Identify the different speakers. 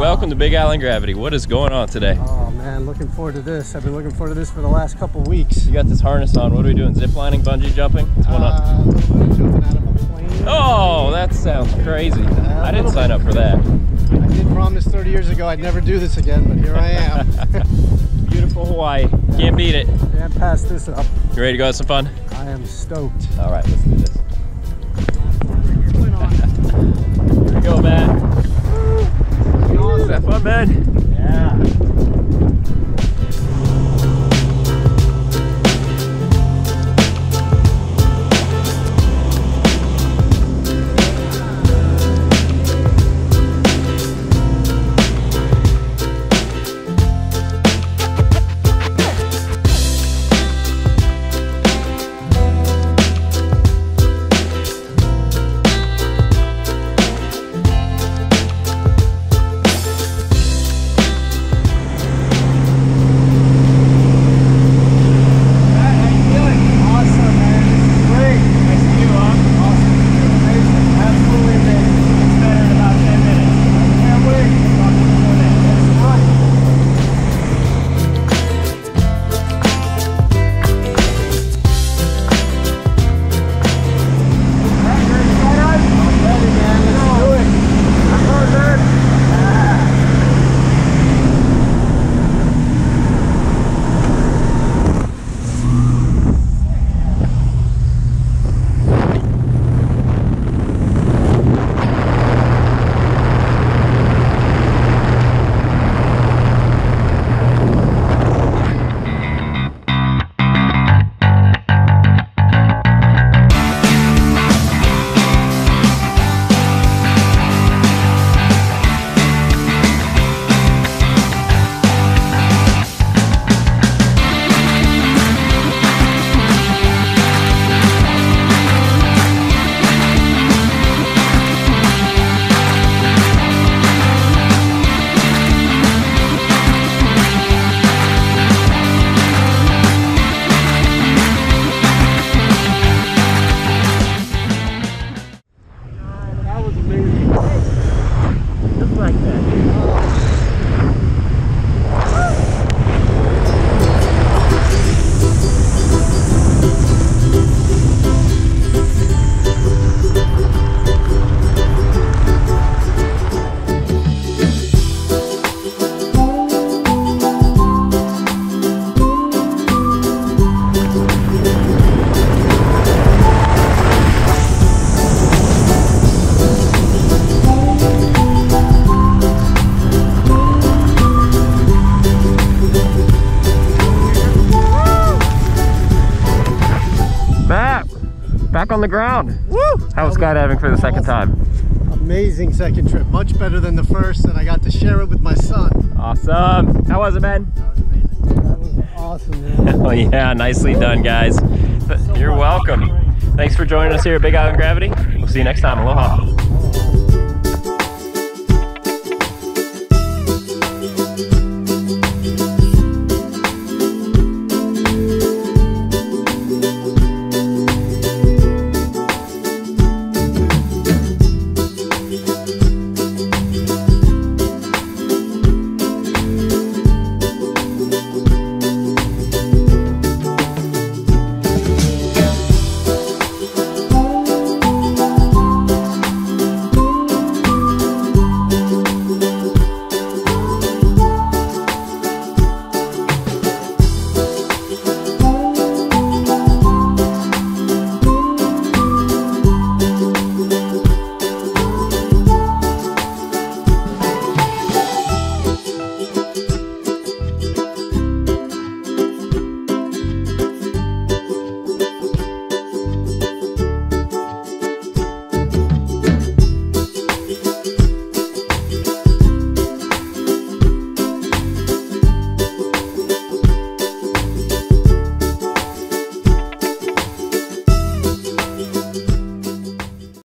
Speaker 1: welcome to Big Island Gravity. What is going on today?
Speaker 2: Oh man, looking forward to this. I've been looking forward to this for the last couple weeks.
Speaker 1: You got this harness on. What are we doing? Zip lining, bungee jumping? What's going on?
Speaker 2: Uh, a little bit of jumping out of a plane.
Speaker 1: Oh, that sounds crazy. I didn't sign up for that.
Speaker 2: I did promise 30 years ago I'd never do this again, but here I am.
Speaker 1: Beautiful Hawaii. Can't beat it.
Speaker 2: Can't pass this up.
Speaker 1: You ready to go have some fun?
Speaker 2: I am stoked.
Speaker 1: All right, let's do this. Matt, back on the ground.
Speaker 2: Woo!
Speaker 1: How was skydiving for the second time?
Speaker 2: Amazing second trip. Much better than the first, and I got to share it with my son.
Speaker 1: Awesome. How was it, man?
Speaker 2: That was amazing. That was awesome, man.
Speaker 1: Oh yeah, nicely done, guys. You're welcome. Thanks for joining us here at Big Island Gravity. We'll see you next time. Aloha.